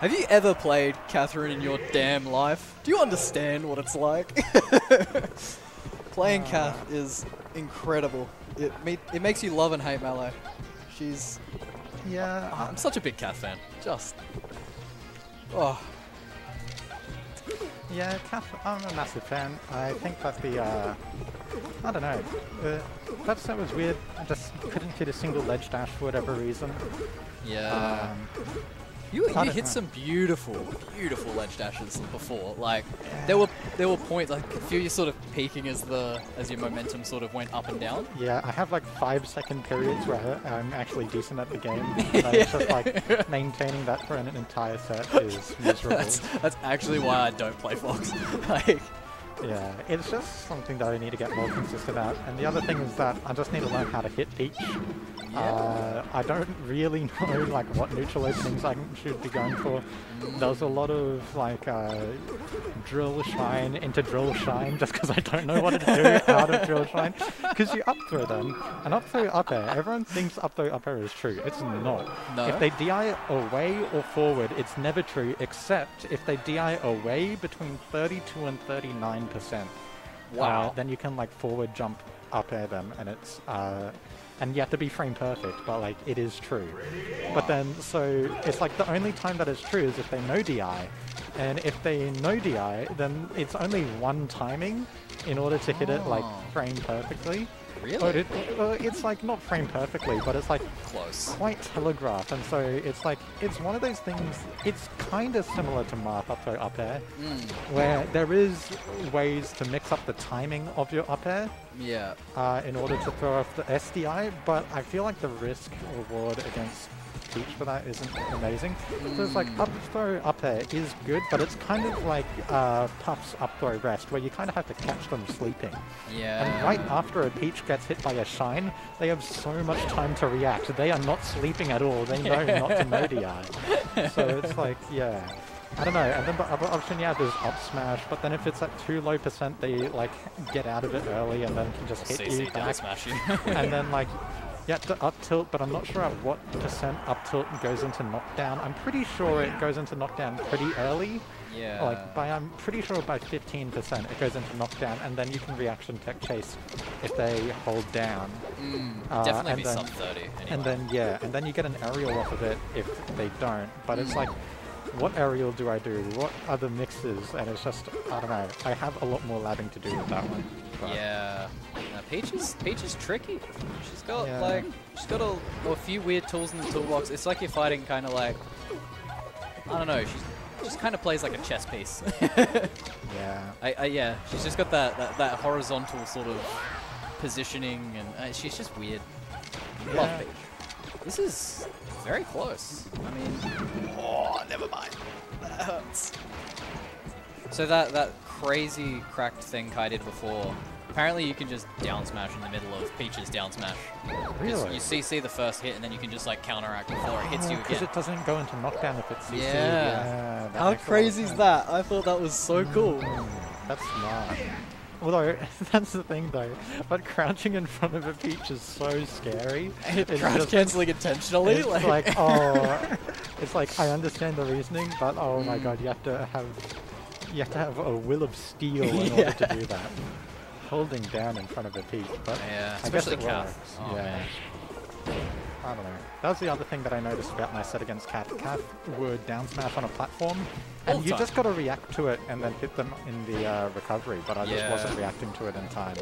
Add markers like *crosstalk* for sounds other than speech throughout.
Have you ever played Catherine in your damn life? Do you understand what it's like? *laughs* Playing Kath is incredible. It me- it makes you love and hate Melee. She's Yeah, I'm such a big Kath fan. Just oh yeah, Kath, I'm a massive fan. I think that the, uh, I don't know, uh, that was weird. I just couldn't hit a single ledge dash for whatever reason. yeah. Um, You, you hit some beautiful, beautiful ledge dashes before. Like there were there were points like a few you sort of peaking as the as your momentum sort of went up and down. yeah, I have like five second periods where I'm actually decent at the game. *laughs* And it's just like maintaining that for an entire set is *laughs* miserable. That's that's actually why I don't play Fox. *laughs* like Yeah, it's just something that I need to get more consistent at. And the other thing is that I just need to learn how to hit Peach. Uh, I don't really *laughs* know like what neutral openings I should be going for. There's a lot of like uh, drill shine into drill shine just because I don't know what to do *laughs* out of drill shine. Because you up throw them, and up throw up air, everyone thinks up throw up air is true. It's not. No? If they DI away or forward, it's never true, except if they DI away between 32 and 39 percent. Wow. then you can like forward jump up air them, and it's uh, and you have to be frame perfect, but like it is true. But then so it's like the only time that it's true is if they know DI, and if they know DI, then it's only one timing in order to hit it like Oh. frame perfectly. Really? But it, uh, it's like not frame perfectly, but it's like close. quite telegraphed, and so it's like it's one of those things. It's kind of similar to Marth up throw up air, Mm, where there is ways to mix up the timing of your up air yeah. uh, in order to throw off the SDI, but I feel like the risk reward against Peach for that isn't amazing. So it's like up throw up air is good, but it's kind of like uh, Puff's up throw rest, where you kind of have to catch them sleeping. Yeah. And right after a Peach gets hit by a Shine, they have so much time to react. They are not sleeping at all. They know not to *laughs* know DI. So it's like, yeah. I don't know. And then the other option you have is up smash, but then if it's at too low percent, they like get out of it early and then can just hit CC you back. smash you. and then like to up tilt, but I'm not sure at what percent up tilt goes into knockdown. I'm pretty sure it goes into knockdown pretty early. yeah. Like by I'm pretty sure by 15% it goes into knockdown, and then you can reaction tech chase if they hold down. Mm, uh, definitely and be then- sub 30 anyway. And then yeah, and then you get an aerial off of it if they don't. But it's like, what aerial do I do? What are the mixes? And it's just I don't know. I have a lot more labbing to do with that one. but- Yeah. No, Peach is Peach is tricky. She's got Yeah. like she's got a, a few weird tools in the toolbox. It's like you're fighting kind of like I don't know. She just kind of plays like a chess piece. *laughs* Yeah. I, I, yeah, she's just got that, that, that horizontal sort of positioning, and uh, she's just weird. Love Peach. This is very close. I mean, oh, never mind. That hurts. *laughs* So that that crazy cracked thing Kai did before. Apparently, you can just down smash in the middle of Peach's down smash. Really? You CC the first hit, and then you can just like counteract before it hits you again. Because it doesn't go into knockdown if it's CC. Yeah. yeah How makes a lot of crazy is that? I thought that was so cool. Mm, that's smart. Although, *laughs* that's the thing though, but crouching in front of a peach is so scary. *laughs* It's Crouch just- canceling intentionally. It's like, oh, *laughs* it's like I understand the reasoning, but oh my god, you have to have, you have to have a will of steel in order to do that. Holding down in front of a peak, but Yeah, I guess especially it Kath. works. Oh, yeah. man. I don't know. That was the other thing that I noticed about my set against Cat. Cat would down smash on a platform, and the you time. just got to react to it and then hit them in the uh, recovery. But I just Yeah. wasn't reacting to it in time.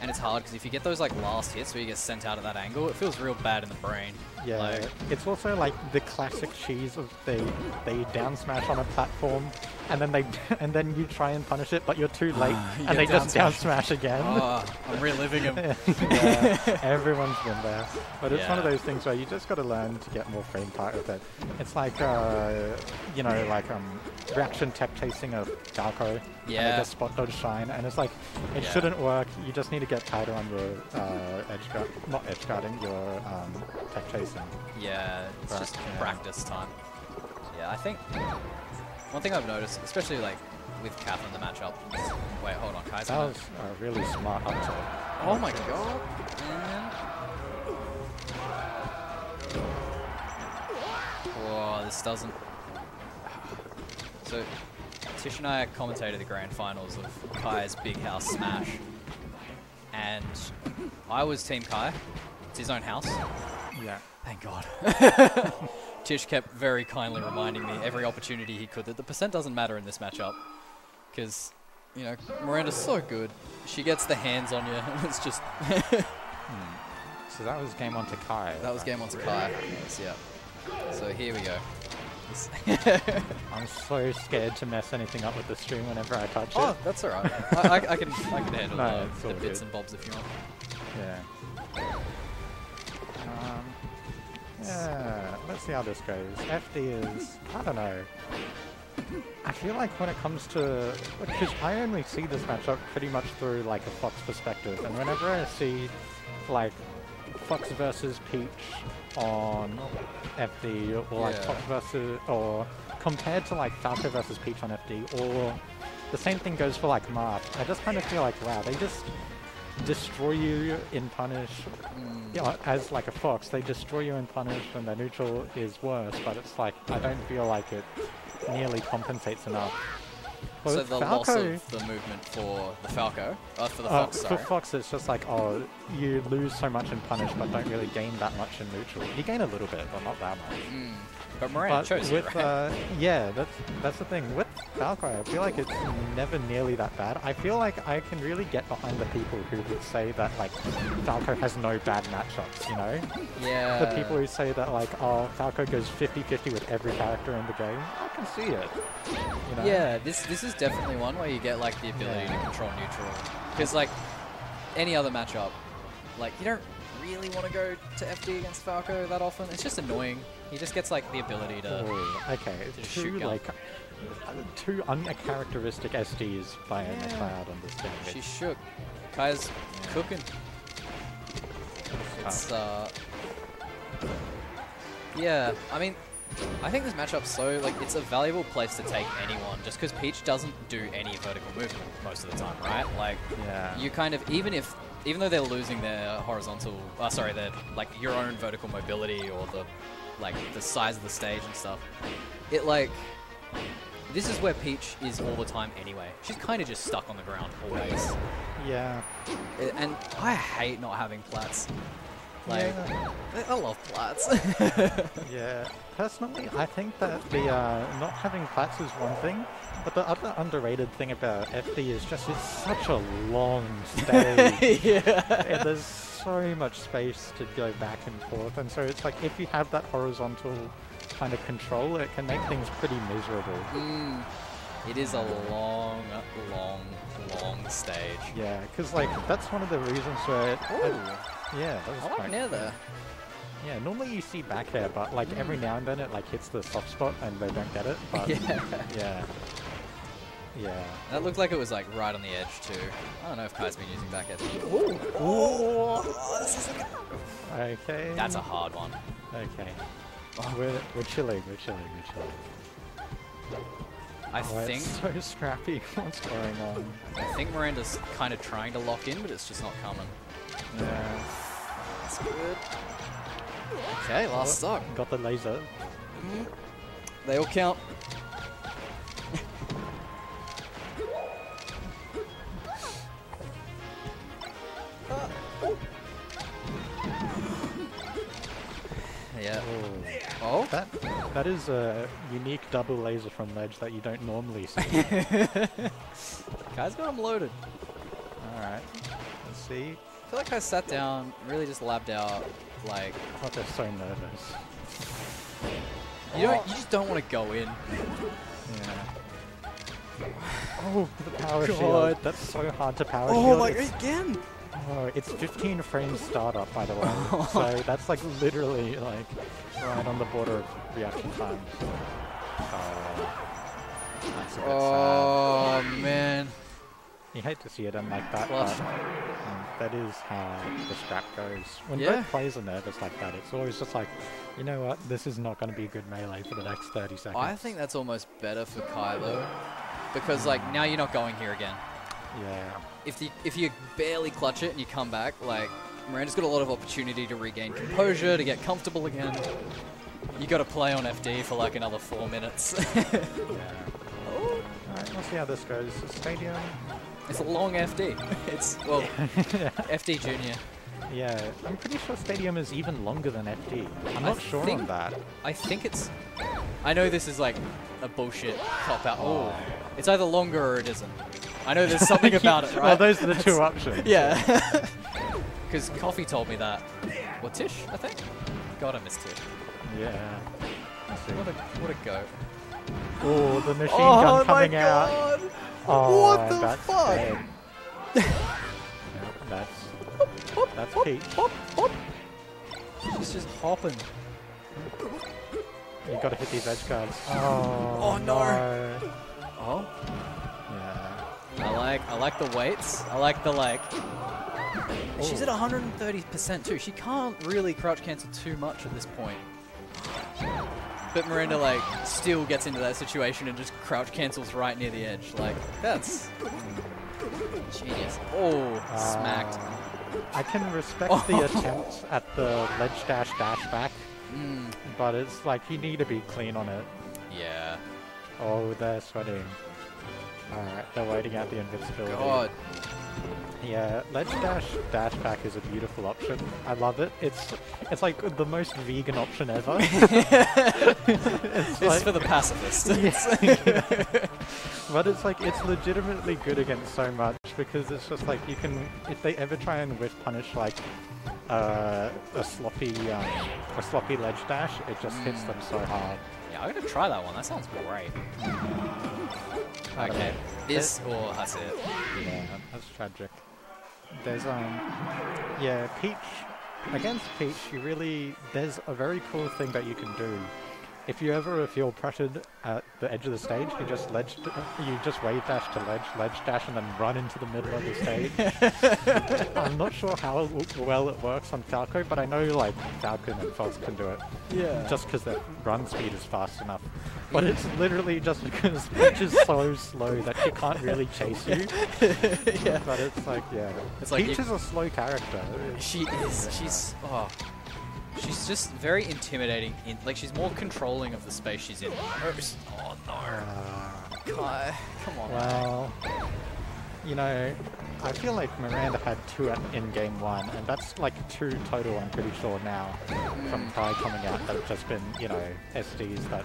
And it's hard because if you get those like last hits where you get sent out at that angle, it feels real bad in the brain. Yeah, Like, it's also like the classic cheese of they they down smash on a platform, and then they *laughs* and then you try and punish it, but you're too late, You and they get just down down smash again. *laughs* oh, I'm reliving them. *laughs* yeah, everyone's been there. But it's one of those things where you just got to learn to get more frame tight with it. It's like, uh, you know, like um, reaction tech chasing of Darko. And Yeah. they just spot dodge shine, and it's like, it Yeah. shouldn't work. You just need to get tighter on your uh, edge guard, not edge guarding, your um, tech chasing. Yeah, it's Right, just yeah. practice time. Yeah, I think one thing I've noticed, especially like with Kath in the matchup. Wait, hold on, Kai's That was a really smart up tilt. Oh my god. man. Whoa, this doesn't. So, Tish and I commentated the grand finals of Kai's Big House Smash. And I was Team Kai. It's his own house. Yeah. Thank God. *laughs* Tish kept very kindly reminding me every opportunity he could that the percent doesn't matter in this matchup. Because, you know, Miranda's so good. She gets the hands on you, *laughs* and it's just. Hmm. So that was game on to Kai. that was game on to Kai. Yes, yeah. So here we go. *laughs* I'm so scared to mess anything up with the stream whenever I touch oh, it. that's alright. I, I, I can I can handle No, it's the bits good. and bobs if you want. Yeah. Yeah, let's see how this goes. FD is, I don't know. I feel like when it comes to, because I only see this matchup pretty much through like a Fox perspective, and whenever I see like Fox versus Peach on FD, or like Yeah. Fox versus, or compared to like Falco versus Peach on FD, or the same thing goes for like Marth, I just kind of feel like, wow, they just destroy you in punish. Yeah, as like a fox, they destroy you in punish, and their neutral is worse. But it's like I don't feel like it nearly compensates enough. Well, so the Falco, loss of the movement for the Falco, uh, for the uh, Fox, for sorry. Fox, it's just like oh, you lose so much in punish, but don't really gain that much in neutral. You gain a little bit, but not that much. Mm. But But chose with right? uh, yeah, that's that's the thing with Falco. I feel like it's never nearly that bad. I feel like I can really get behind the people who would say that like Falco has no bad matchups. You know, yeah. the people who say that like oh Falco goes 50-50 with every character in the game. I can see it. You know? Yeah, this this is definitely one where you get like the ability Yeah. to control neutral. Because like any other matchup, like you don't really want to go to FD against Falco that often. It's just annoying. He just gets like the ability to. Okay, to two like uh, two uncharacteristic SDs by Yeah. McCloud on this game. She shook. Kai's Yeah. cooking. it's It's uh. Yeah, I mean, I think this matchup's so like it's a valuable place to take anyone, just because Peach doesn't do any vertical movement most of the time, right? Like yeah. you kind of even if even though they're losing their horizontal uh, sorry their like your own vertical mobility or the like the size of the stage and stuff it like this is where peach is all the time anyway. She's kind of just stuck on the ground always. Yeah. And i hate not having plats like Yeah. i I love plats *laughs* *laughs* Yeah, personally, I think that the uh, not having plats is one thing, but the other underrated thing about FD is just it's such a long *laughs* stage, yeah and there's so much space to go back and forth, and so it's like if you have that horizontal kind of control, it can make things pretty miserable. mm, it is a long long long stage Yeah, because like that's one of the reasons where. It, Ooh, yeah, that was i like quite near cool. there Yeah, normally you see back air, but like mm. every now and then it like hits the soft spot and they don't get it. *laughs* But yeah yeah, yeah. That looked like it was like right on the edge too. I don't know if Kai's been using back edge. Okay. That's a hard one. Okay. We're, we're chilling, we're chilling, we're chilling. I Oh, think so scrappy. *laughs* What's going on? I think Miranda's kind of trying to lock in, but it's just not coming. Yeah. That's good. Okay, last stock. Got the laser. They all count. *laughs* yeah. Oh. Oh. That that is a unique double laser from ledge that you don't normally see. *laughs* Kai's got him loaded. All right. Let's see. I feel like I sat down, really just labbed out, like Oh, they're so nervous. you don't, you just don't want to go in. Yeah. *sighs* Oh, the power God. shield. That's so hard to power Oh shield. my It's- again! Oh, it's 15 frames startup, by the way. *laughs* so that's like literally like right on the border of reaction time. Oh, bit Oh man. You hate to see it end like that, Clutch. but um, that is how the scrap goes. When Yeah. both players are nervous like that, it's always just like, you know what, this is not going to be a good melee for the next 30 seconds. I think that's almost better for though, because like now you're not going here again. Yeah. If you if you barely clutch it and you come back, like Miranda's got a lot of opportunity to regain composure, to get comfortable again. You got to play on FD for like another four minutes. *laughs* Yeah. we'll see how this goes. Stadium. It's a long FD. *laughs* It's, well, *laughs* FD Junior. Yeah, I'm pretty sure Stadium is even longer than FD. I'm I not sure think- on that. I think it's... I know this is like a bullshit cop-out. Oh. It's either longer or it isn't. I know there's *laughs* something about it, right? Well, those are the two options. Yeah. Because Coffee told me that. What, Tish, I think? God, I missed Tish. Yeah. What a, what a goat. Oh, the machine oh gun coming my out. god! Oh, What the that's fuck? dead. *laughs* That's that's Peach. Hop, hop. She's just hopping. You gotta hit these edge guards. Oh, Oh, no. Oh. Yeah. I like I like the weights. I like the like. Oh. She's at 130% too. She can't really crouch cancel too much at this point. But Miranda like still gets into that situation and just crouch cancels right near the edge. Like that's genius. Oh, smacked. Uh, I can respect Oh. the attempt at the ledge dash dash back, Mm, but it's like you need to be clean on it. yeah. Oh, they're sweating. Alright, they're waiting out the invincibility. God. Yeah, ledge dash dash back is a beautiful option. I love it. It's it's like the most vegan option ever. *laughs* it's is like, for the pacifist. *laughs* Yeah. but it's like it's legitimately good against so much because it's just like you can if they ever try and whiff punish like uh, a sloppy um, a sloppy ledge dash, it just hits them so hard. yeah, I'm gonna try that one. That sounds great. Okay. This or that's it. Yeah, that's tragic. There's um, yeah, Peach. Against Peach, you really there's a very cool thing that you can do. If you ever feel pressured at the edge of the stage, you just ledge, you just wave dash to ledge, ledge dash, and then run into the middle of the stage. *laughs* I'm not sure how well it works on Falco, but I know like Falcon and Fox can do it Yeah. just because their run speed is fast enough. *laughs* But it's literally just because Peach is so slow that she can't really chase you. *laughs* yeah. But it's like, yeah. It's Peach you- is a slow character. She is. She's. Oh. She's just very intimidating. In, like she's more controlling of the space she's in. *laughs* Oh no! Uh, come on. well, you know, I feel like Miranda had two in game one, and that's like two total, I'm pretty sure now, from Kai coming out that have just been, you know, SDs that.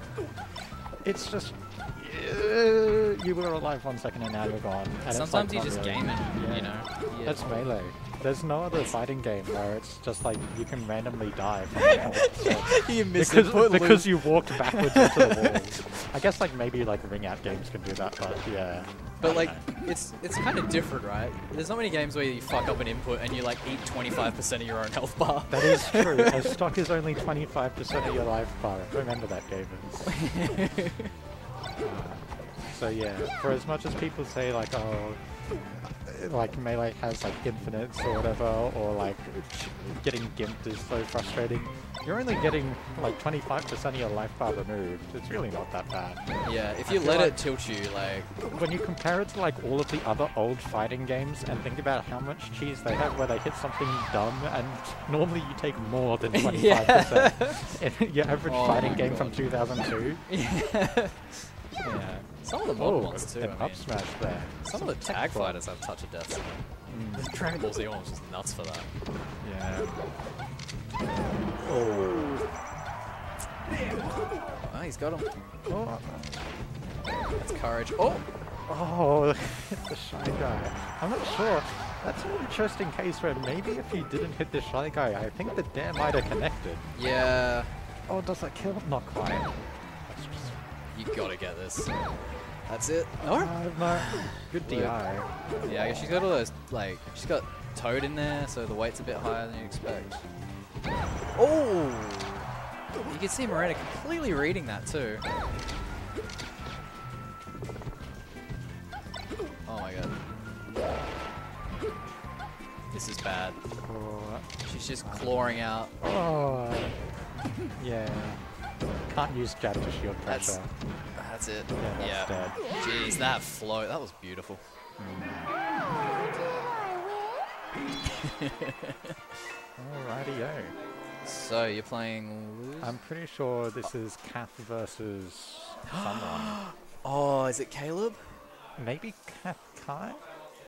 It's just. uh, you were alive one second and now you're gone. And it's, like, Sometimes you just really- game it. Yeah. You know. Yeah. That's melee. There's no other fighting game where it's just like you can randomly die from *laughs* you missed because, it. Because you walked backwards into the *laughs* walls. I guess like maybe like ring out games can do that, but yeah. But like, it's it's kind of different, right? There's not many games where you fuck up an input and you like eat 25% of your own health bar. That is *laughs* true. A stock is only 25% of your life bar. Remember that, gamers. *laughs* Uh, so yeah, for as much as people say like, oh, like melee has like infinites or whatever, or like getting gimped is so frustrating, you're only getting like 25% of your life bar removed. It's really not that bad. yeah, if you let like- it tilt you, like, When you compare it to like all of the other old fighting games and think about how much cheese they have where they hit something dumb and normally you take more than *laughs* 25%. in your *laughs* average Oh fighting game from 2002. *laughs* yeah. Yeah. Some of the modern Oh, ones too. I mean. smash there. Some of the tag fighters have touch of death. mm, The Dragon Ball Z one was just nuts for that. Yeah. Oh. Oh, he's got him. Oh. That's courage. Oh! Oh, *laughs* the shy guy. I'm not sure. That's an interesting case where maybe if you didn't hit the shy guy, I think the dare might have connected. Yeah. Oh, does that kill? Not quite. You gotta get this. That's it. No? Uh, no. Good DI. Yeah, I guess she's got all those, like, she's got Toad in there, so the weight's a bit higher than you expect. Oh! You can see Miranda completely reading that too. Oh my god. This is bad. Oh, She's just clawing out. oh. yeah. Can't use jab to shield pressure. that's it. Yeah, that's yeah. Jeez, that flow, that was beautiful. Alrighty-o. So you're playing lose? I'm pretty sure this is Kath versus *gasps* someone. oh, is it Caleb? maybe Kai?